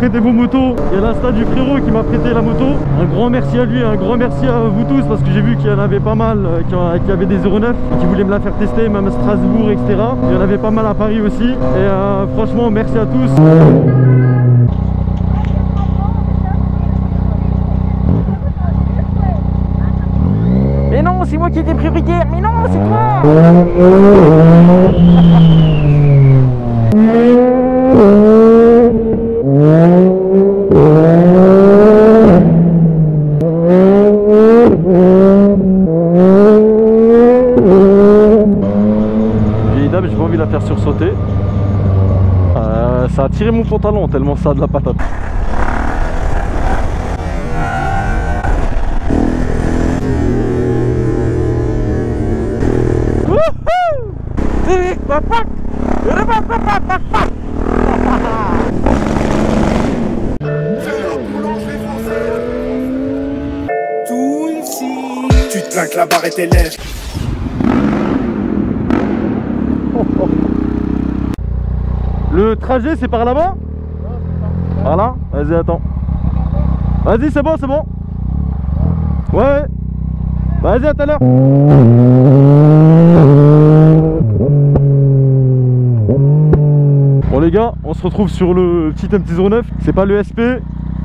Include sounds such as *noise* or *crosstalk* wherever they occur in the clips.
prêtez vos motos. Il y a l'insta du frérot qui m'a prêté la moto. Un grand merci à lui, un grand merci à vous tous parce que j'ai vu qu'il y en avait pas mal euh, qui, en- qui avaient des 09 qui voulaient me la faire tester, même à Strasbourg, etc. Il y en avait pas mal à Paris aussi. Et euh, franchement, merci à tous. Mais non, c'est moi qui étais prioritaire. Mais non, c'est toi. Vieille dame, j'ai pas envie de la faire sursauter. Euh, ça a tiré mon pantalon tellement ça a de la patate. Tu te plains que la barre est élève. Le trajet c'est par là-bas Voilà, vas-y attends. Vas-y c'est bon, c'est bon. Ouais. Vas-y à tout à l'heure. Bon les gars, on se retrouve sur le petit MT-09. C'est pas le SP,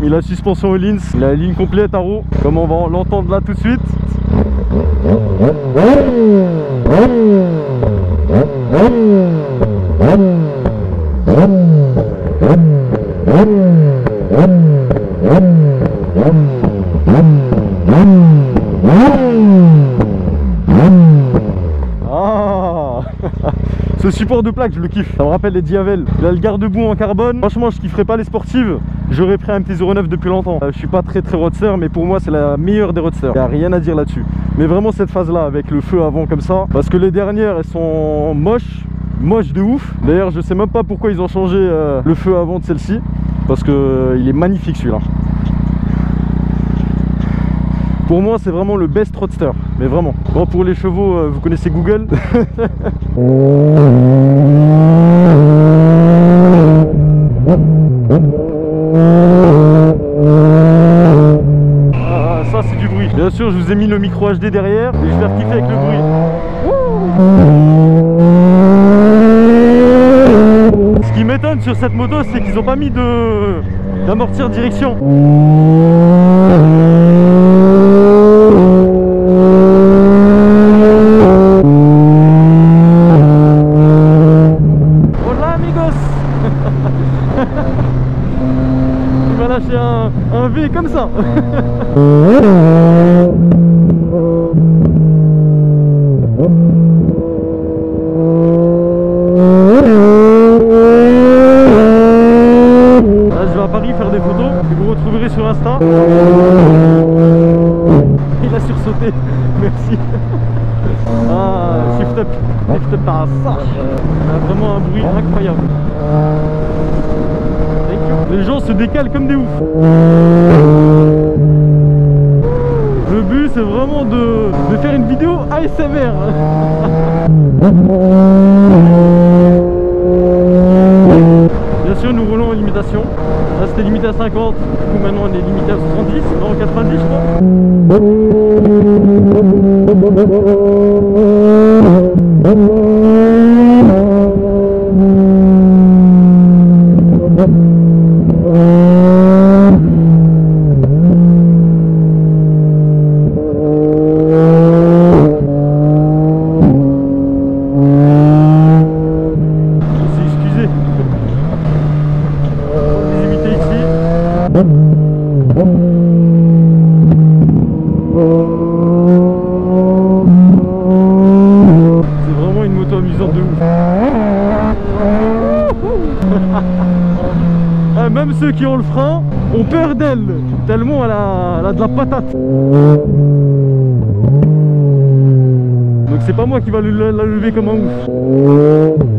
mais la suspension Hollins, la ligne complète à roue, comme on va l'entendre là tout de suite. Ah *laughs* Ce support de plaque, je le kiffe. Ça me rappelle les Diavel. Il a le garde-boue en carbone. Franchement, je kifferais pas les sportives. J'aurais pris un MT-09 depuis longtemps. Euh, je suis pas très très roadster, mais pour moi, c'est la meilleure des roadsters. Il a rien à dire là-dessus. Mais vraiment, cette phase-là, avec le feu avant comme ça. Parce que les dernières, elles sont moches. Moches de ouf. D'ailleurs, je sais même pas pourquoi ils ont changé euh, le feu avant de celle-ci. Parce que euh, il est magnifique celui-là. Pour moi, c'est vraiment le best roadster, mais vraiment. Bon, pour les chevaux, euh, vous connaissez Google. *laughs* Ah, ça, c'est du bruit. Bien sûr, je vous ai mis le micro HD derrière et je vais kiffer avec le bruit. Ce qui m'étonne sur cette moto, c'est qu'ils ont pas mis de d'amortir direction. Hola amigos Il m'a lâché un, un V comme ça *laughs* Là, je vais à Paris faire des photos que vous retrouverez sur Insta. Il a sursauté, *laughs* merci. Ah, shift up, shift up par ça. On a vraiment un bruit incroyable. Les gens se décalent comme des oufs. Le but c'est vraiment de, de faire une vidéo ASMR. *laughs* Nous roulons en limitation. Là, c'était limité à 50. Du coup, maintenant, on est limité à 70. Non, 90, je crois. C'est excusé. On est limité ici. C'est vraiment une moto amusante de ouf. Ah, Même ceux qui ont le frein ont peur d'elle, tellement elle a, de la patate. Donc c'est pas moi qui va la lever comme un ouf.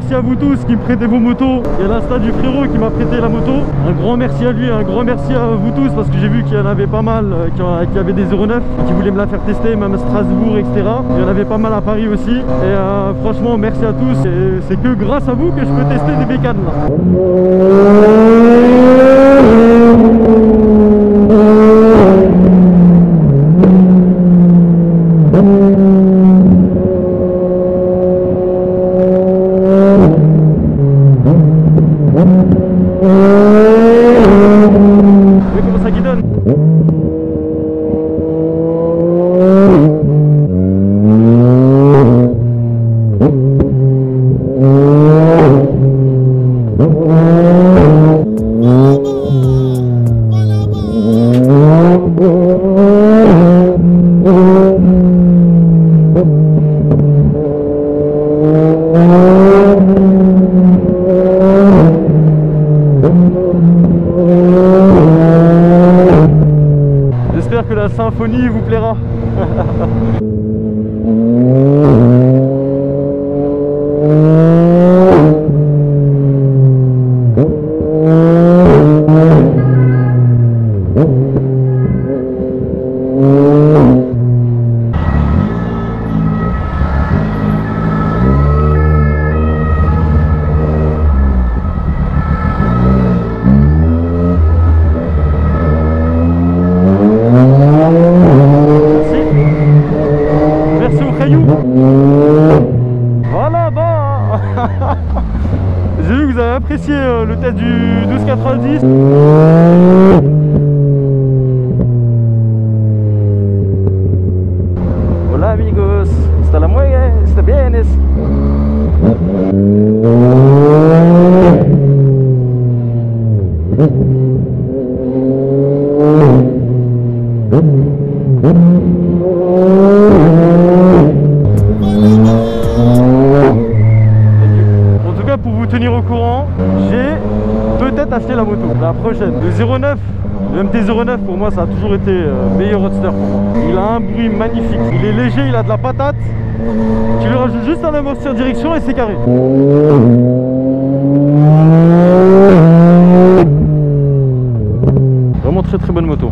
Merci à vous tous qui me prêtez vos motos. Il y a l'insta du frérot qui m'a prêté la moto. Un grand merci à lui, un grand merci à vous tous parce que j'ai vu qu'il y en avait pas mal euh, qui, en- qui avaient des 09 qui voulaient me la faire tester, même à Strasbourg, etc. Il y en avait pas mal à Paris aussi. Et euh, franchement, merci à tous. C'est que grâce à vous que je peux tester des bécanes là. Mm-hmm. *laughs* apprécié euh, le test du 1290. 09, le MT-09 pour moi, ça a toujours été euh, meilleur roadster pour moi. Il a un bruit magnifique, il est léger, il a de la patate. Tu lui rajoutes juste un amortisseur direction et c'est carré. Vraiment très très bonne moto.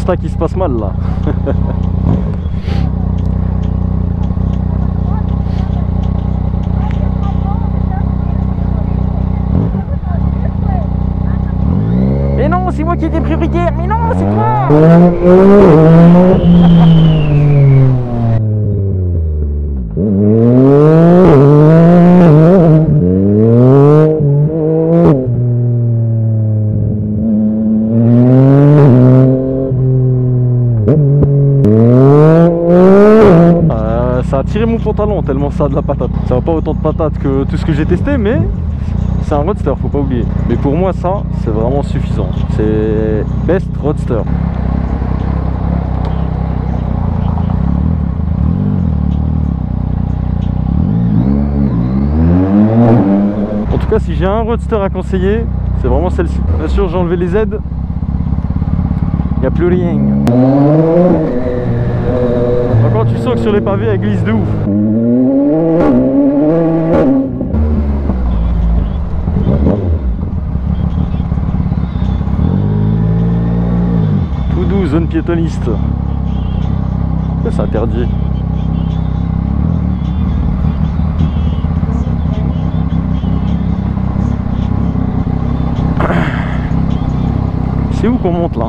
Constat qui se passe mal là. Mais non, c'est moi qui étais prioritaire. Mais non, c'est toi. A tiré mon pantalon tellement ça a de la patate. Ça n'a pas autant de patate que tout ce que j'ai testé, mais c'est un roadster, faut pas oublier. Mais pour moi, ça, c'est vraiment suffisant. C'est best roadster. En tout cas, si j'ai un roadster à conseiller, c'est vraiment celle-ci. Bien sûr, j'ai enlevé les aides. Il n'y a plus rien. Encore tu sens sur les pavés elle glisse de ouf. Tout doux, zone piétoniste. C'est interdit. C'est où qu'on monte là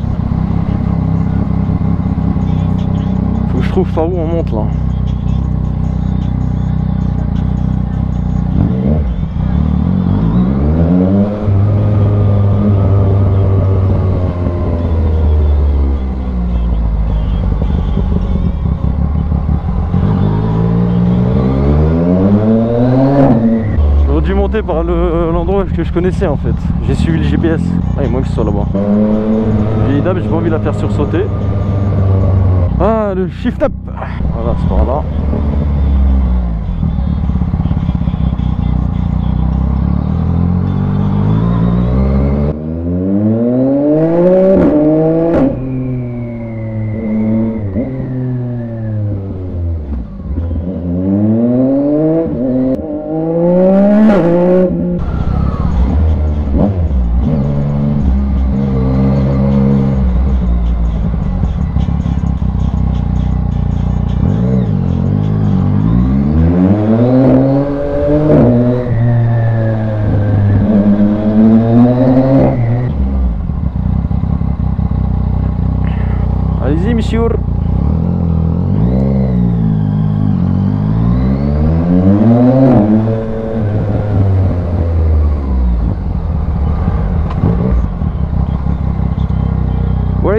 Faut que je trouve par où on monte là. J'aurais dû monter par le- l'endroit que je connaissais en fait. J'ai suivi le GPS. Ah, il manque que ce soit là-bas. Vieille dame, j'ai pas envie de la faire sursauter. Le shift up Voilà, c'est par là.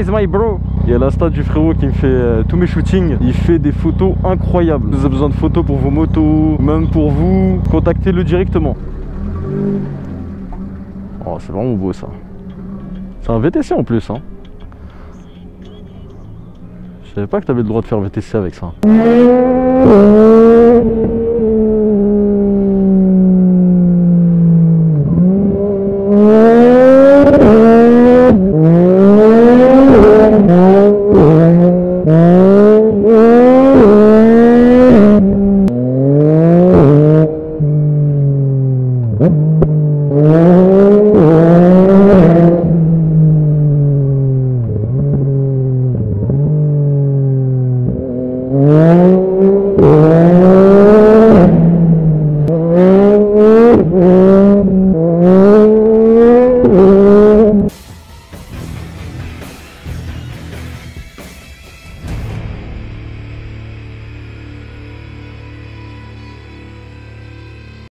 Is my bro Il y a l'insta du frérot qui me fait euh, tous mes shootings. Il fait des photos incroyables. Vous avez besoin de photos pour vos motos, même pour vous, contactez-le directement. Oh, c'est vraiment beau ça. C'est un VTC en plus. Hein. Je savais pas que tu avais le droit de faire VTC avec ça.